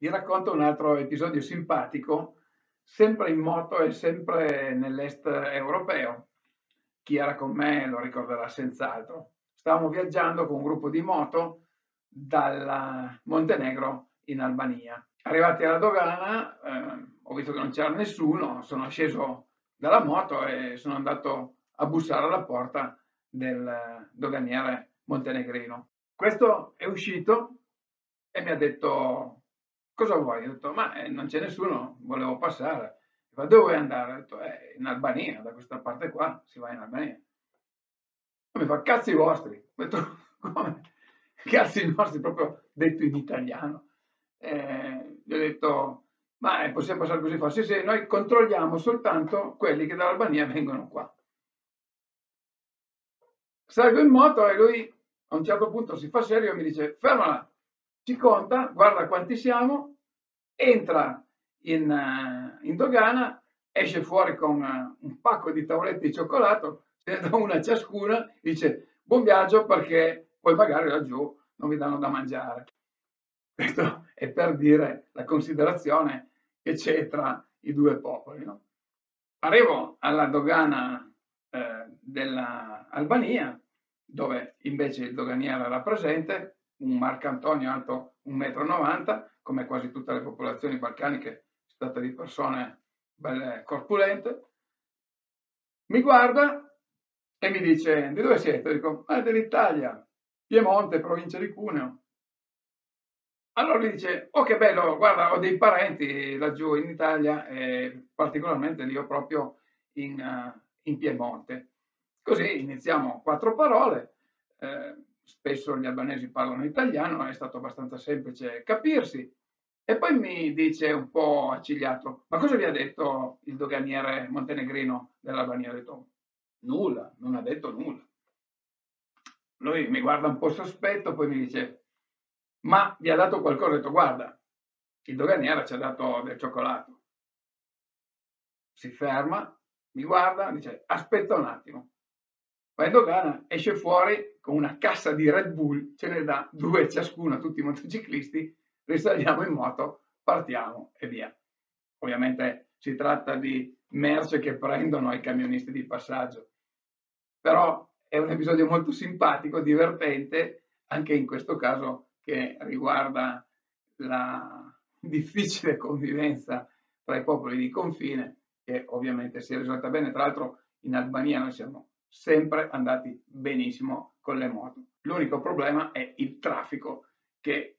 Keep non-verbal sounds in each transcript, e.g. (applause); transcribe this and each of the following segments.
Vi racconto un altro episodio simpatico, sempre in moto e sempre nell'est europeo. Chi era con me lo ricorderà senz'altro. Stavamo viaggiando con un gruppo di moto dal Montenegro in Albania. Arrivati alla dogana, eh, ho visto che non c'era nessuno, sono sceso dalla moto e sono andato a bussare alla porta del doganiere montenegrino. Questo è uscito e mi ha detto cosa vuoi? Ho detto, ma eh, non c'è nessuno, volevo passare. Ma dove vuoi andare? Ho detto, eh, in Albania, da questa parte qua, si va in Albania. Mi fa, cazzi vostri. Ho detto, (laughs) come? Cazzi nostri, proprio detto in italiano. Eh, gli ho detto, ma eh, possiamo passare così? Fa, sì, sì, noi controlliamo soltanto quelli che dall'Albania vengono qua. Salgo in moto e lui a un certo punto si fa serio e mi dice, fermala, ci conta, guarda quanti siamo, entra in, uh, in dogana, esce fuori con uh, un pacco di tavolette di cioccolato, ce ne dà una ciascuna, dice buon viaggio perché poi magari laggiù non vi danno da mangiare. Questo è per dire la considerazione che c'è tra i due popoli. No? Arrivo alla dogana eh, dell'Albania, dove invece il doganiere era presente, un Marcantonio alto 1,90 m, come quasi tutte le popolazioni balcaniche, si tratta di persone belle corpulente, mi guarda e mi dice, di dove siete? Dico, è dell'Italia, Piemonte, provincia di Cuneo. Allora lui dice, oh che bello, guarda, ho dei parenti laggiù in Italia, e particolarmente lì ho proprio in, uh, in Piemonte. Così iniziamo quattro parole. Eh, spesso gli albanesi parlano italiano, è stato abbastanza semplice capirsi. E poi mi dice un po' accigliato, ma cosa vi ha detto il doganiere montenegrino dell'Albania? Ha detto, nulla, non ha detto nulla. Lui mi guarda un po' sospetto, poi mi dice, ma vi ha dato qualcosa? Ho detto, guarda, il doganiere ci ha dato del cioccolato. Si ferma, mi guarda, dice, aspetta un attimo. Va in dogana, esce fuori con una cassa di Red Bull, ce ne dà due ciascuno a tutti i motociclisti, risaliamo in moto, partiamo e via. Ovviamente si tratta di merce che prendono i camionisti di passaggio, però è un episodio molto simpatico, divertente, anche in questo caso che riguarda la difficile convivenza tra i popoli di confine, che ovviamente si è risolta bene. Tra l'altro in Albania noi siamo sempre andati benissimo con le moto. L'unico problema è il traffico che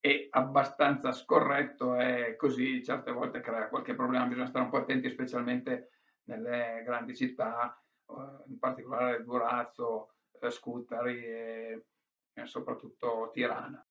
è abbastanza scorretto e così certe volte crea qualche problema, bisogna stare un po' attenti specialmente nelle grandi città, eh, in particolare Durazzo, eh, Scutari e soprattutto Tirana.